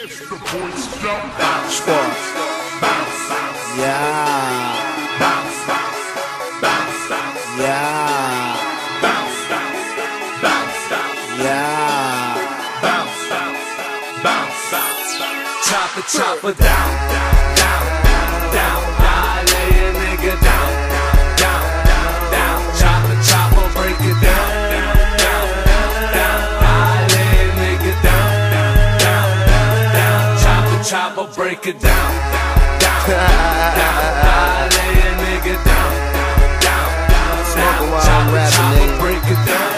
Squad. Yeah. Bounce Bounce Bounce Bounce Yeah. Bounce Bounce Bounce Bounce Yeah. Bounce Bounce Bounce Bounce Chopper, chopper, down, down. Chopper, break it down, down, down. down, I lay a nigga down, down, down. Smoking while I'm rapping, break it down,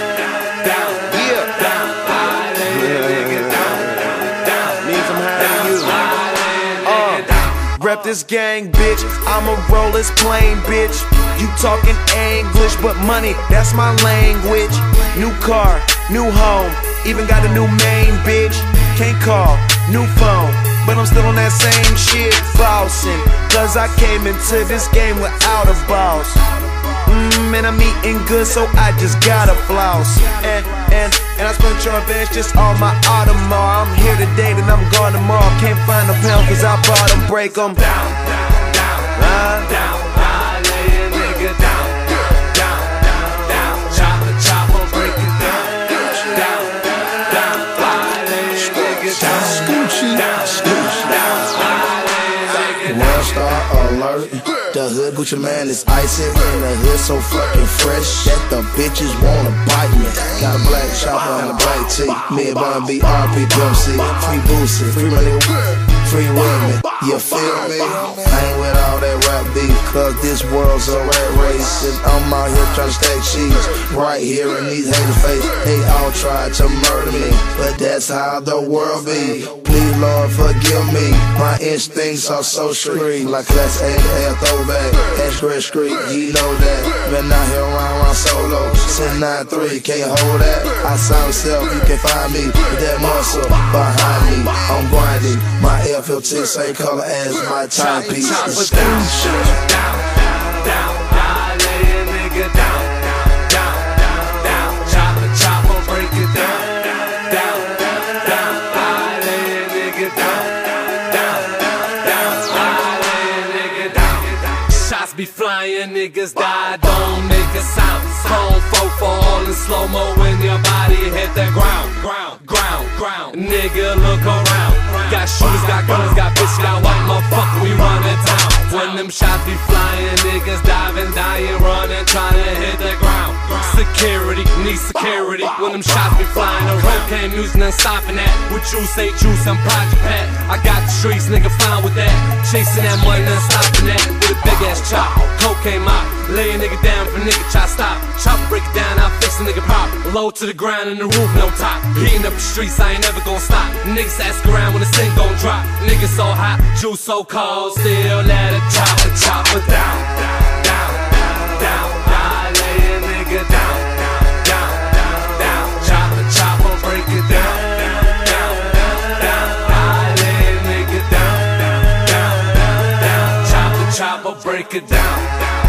down, Yeah. down. I lay a nigga down, down. Means I'm higher than you. Down. Rep this gang, bitch. I'ma roll this plane, bitch. You talking English, but money, that's my language. New car, new home, even got a new main, bitch. Can't call, new phone, but I'm still on that same shit, flossing. Cause I came into this game without a boss. Mmm, and I'm eating good, so I just gotta floss. And, and, and I spent your advance just on my Audemars. I'm here today, then I'm gone tomorrow. Can't find a pound, cause I bought them, break them. down, down, down, Huh? down. Alert. The hood Gucci Mane is icy in the hood so fucking fresh that the bitches wanna bite me. Got a black chopper and a black tee. Me and Bun B RP. Free Boosie, free money, free. You feel me? I ain't with all that rap beef, cause this world's a rat race. And I'm out here trying to stack cheese. Right here in these haters' face. They all tried to murder me, but that's how the world be. Please, Lord, forgive me. My instincts are so street, like class A Chris Street, he know that. Been out here around, around solo. Since 9-3, can't hold that. I sound self, you can find me with that muscle behind me. I'm grinding. My F15 same color as my timepiece. It's Be flying, niggas die, don't make a sound. Chrome fofo all in slow mo when your body hit the ground, ground, ground, ground. Nigga, look around. Got shooters, got guns, got bitches, got white motherfucker, we running town. When them shots be flying, them shots be flying, the road came using and stopping that. What you say, juice, I'm Project Pat. I got the streets, nigga, fine with that. Chasing that money, not stopping that. With a big ass chop, came out. Lay a nigga down for nigga try stop. Chop break it down, I fix the nigga pop. Low to the ground and the roof, no top. Heating up the streets, I ain't never gonna stop. Niggas ask around when the thing gon' drop. Niggas so hot, juice so cold, still let it chop chopper down, down, the chopper, break it down.